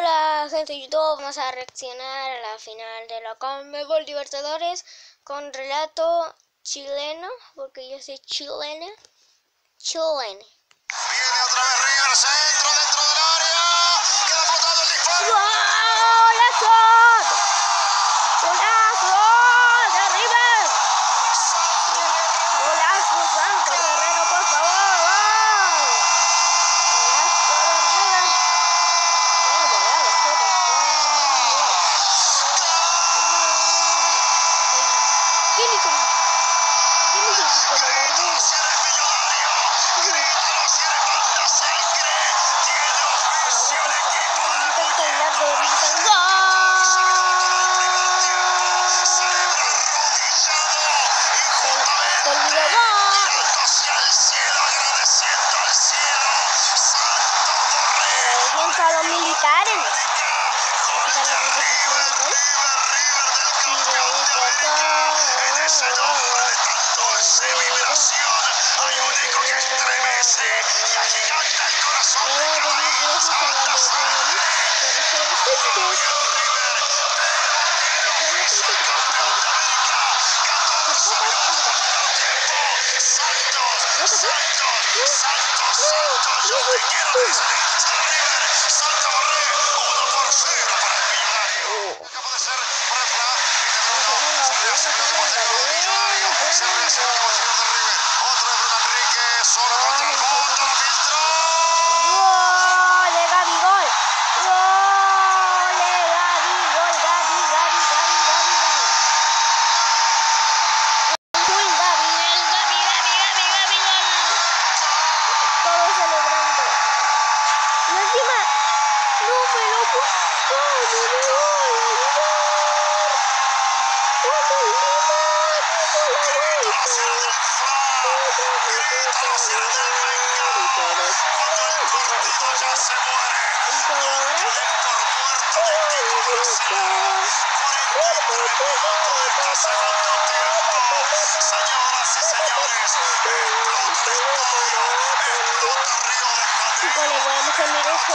Hola gente de YouTube, vamos a reaccionar a la final de la Conmebol Libertadores con relato chileno, porque yo soy chilena. Chilena. Viene otra vez River, centro Como lo dice. dulce vibración. Hay un eco que estremece y agiganta el corazón de las altas alas. Oh. Oh, no, no. Bueno, vamos a mirar eso.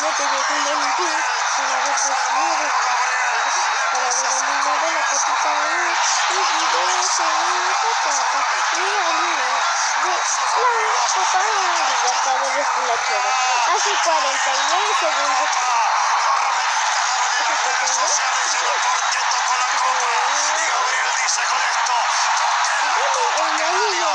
no te de ningún sin haber recibido para ver el mundo de la capital y videos patata y de la hace 49 segundos. El niño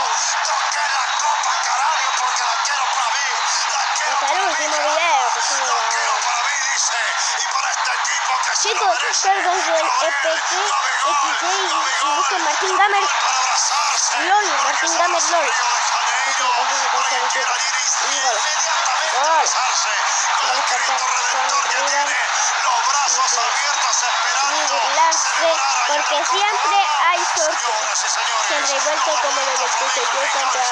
Cheto, perdón, el EPT, XJ y, y busque Martín Gamer LOL, Martín Gamer LOL. No gol. A con porque siempre hay sorteo. Se revuelve como lo del yo contra...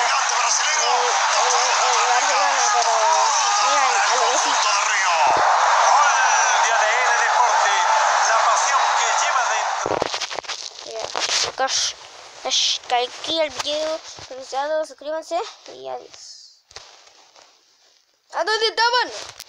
Eh, hasta aquí el video. Felicidades, suscríbanse y adiós. ¿A dónde estaban?